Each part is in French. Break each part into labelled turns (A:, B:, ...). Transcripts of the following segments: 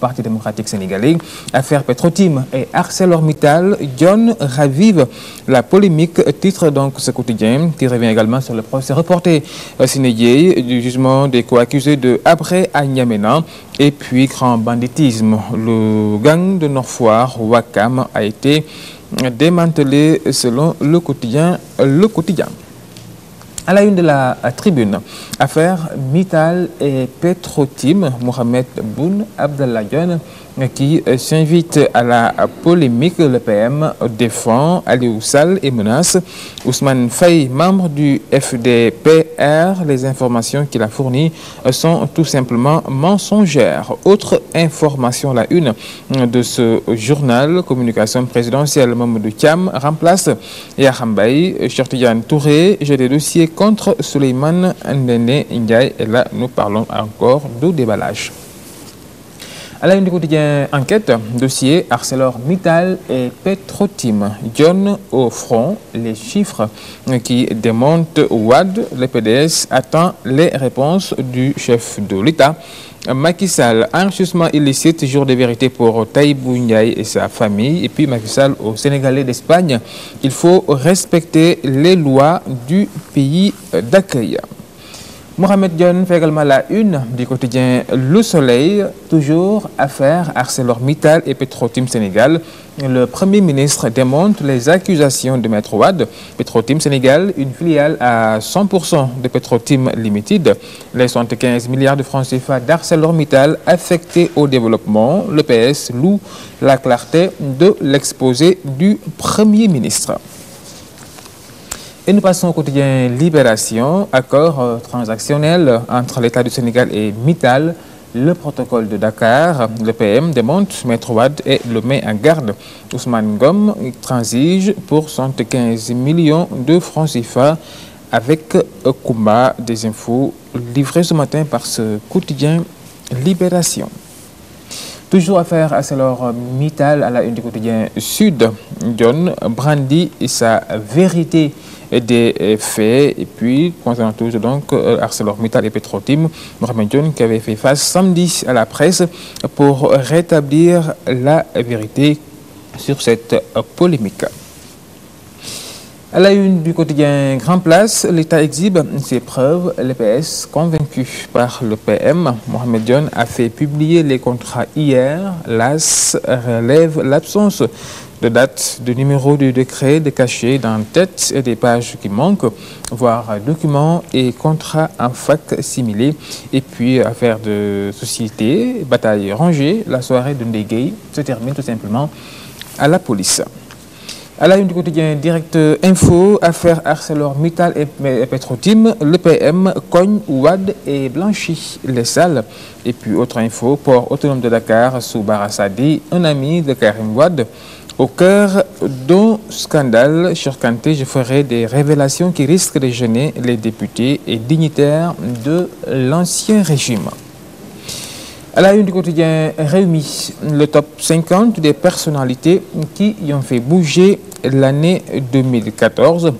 A: Parti démocratique sénégalais, affaire Petrotim et ArcelorMittal, John ravive la polémique, titre donc ce quotidien, qui revient également sur le procès reporté Sénégalais du jugement des co-accusés de Abré à et puis grand banditisme. Le gang de Norfoire, Wakam, a été démantelé selon le quotidien. Le quotidien. À la une de la tribune, affaire Mittal et Petrotim, Mohamed Boun Abdallah qui s'invite à la polémique. Le PM défend Aliou Sall et menace Ousmane Faye, membre du FDPR. Les informations qu'il a fournies sont tout simplement mensongères. Autre information, la une de ce journal, communication présidentielle, Mamadou Thiam remplace Yahambaye, Chertian Touré. J'ai des dossiers contre Suleiman Ndene Ndiaye. Et là, nous parlons encore de déballage. À la une du quotidien Enquête, dossier ArcelorMittal et Petrotim. John au front, les chiffres qui démontent WAD, le PDS attend les réponses du chef de l'État. Macky Sall, enrichissement illicite, jour de vérité pour Taïbou Ndiaye et sa famille. Et puis Macky Sall au Sénégalais d'Espagne, il faut respecter les lois du pays d'accueil. Mohamed Dion fait également la une du quotidien Le Soleil, toujours affaire ArcelorMittal et Petrotim Sénégal. Le Premier ministre démonte les accusations de Maître Ouad. Petrotim Sénégal, une filiale à 100% de Petrotim Limited. Les 75 milliards de francs CFA d'ArcelorMittal affectés au développement. Le PS loue la clarté de l'exposé du Premier ministre. Et nous passons au quotidien Libération, accord transactionnel entre l'État du Sénégal et Mittal. Le protocole de Dakar, le PM démonte Maître et le met en garde. Ousmane Gom transige pour 75 millions de francs CFA avec Kumba des infos livrées ce matin par ce quotidien Libération. Toujours affaire à Mittal à la une du quotidien Sud. John brandit sa vérité des faits. Et puis, concernant toujours donc ArcelorMittal et Petrotim, Mohamed John qui avait fait face samedi à la presse pour rétablir la vérité sur cette polémique. À la une du quotidien Grand Place, l'État exhibe ses preuves. L'EPS, convaincu par le PM, Mohamed Dion a fait publier les contrats hier. L'AS relève l'absence de date, de numéro du décret, de cachet dans tête et des pages qui manquent, voire documents et contrats en fac similés. Et puis, affaire de société, bataille rangée, la soirée de Ndegay se termine tout simplement à la police. À la une du quotidien Direct Info, affaire ArcelorMittal et Petrotim, le PM cogne Ouad et blanchit les salles. Et puis autre info, port autonome de Dakar sous Barassadi, un ami de Karim Ouad. Au cœur d'un scandale, cher Kanté, je ferai des révélations qui risquent de gêner les députés et dignitaires de l'ancien régime. À la une du quotidien Réumi, le top 50 des personnalités qui y ont fait bouger l'année 2014.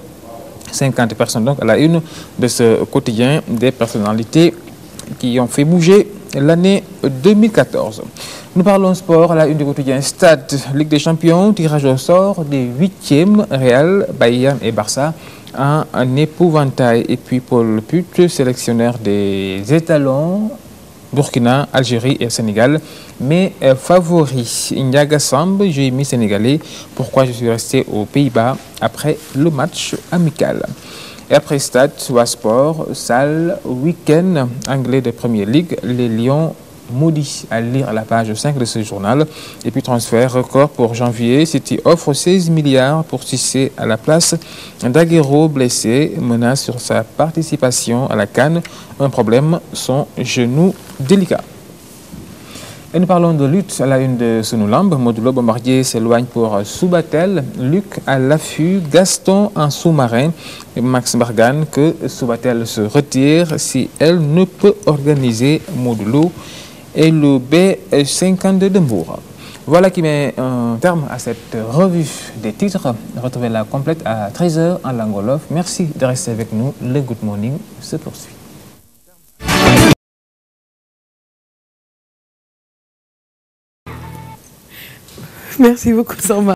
A: 50 personnes donc à la une de ce quotidien des personnalités qui ont fait bouger l'année 2014. Nous parlons sport à la une du quotidien Stade, Ligue des Champions, tirage au sort des huitièmes Real, Bayern et Barça. Un, épouvantail. Et puis Paul Put, sélectionneur des étalons, Burkina, Algérie et Sénégal. Mais euh, favori, Ndiaga Samb, j'ai mis sénégalais. Pourquoi je suis resté aux Pays-Bas après le match amical? Et après Stade, Sport, salle, week-end anglais de Premier League, les Lions maudits à lire à la page 5 de ce journal. Et puis transfert record pour janvier, City offre 16 milliards pour tisser à la place d'Aguero blessé, menace sur sa participation à la Cannes. Un problème, son genou délicat. Et nous parlons de lutte à la une de Sunoulamb. Modulo Bombardier s'éloigne pour Soubatel. Luc à l'affût. Gaston en sous-marin. Max Bargan que Soubatel se retire si elle ne peut organiser Modulo et le B50 de Dembourg. Voilà qui met un terme à cette revue des titres. Retrouvez-la complète à 13h en Langolov. Merci de rester avec nous. Le Good Morning se poursuit.
B: Merci beaucoup, Samba.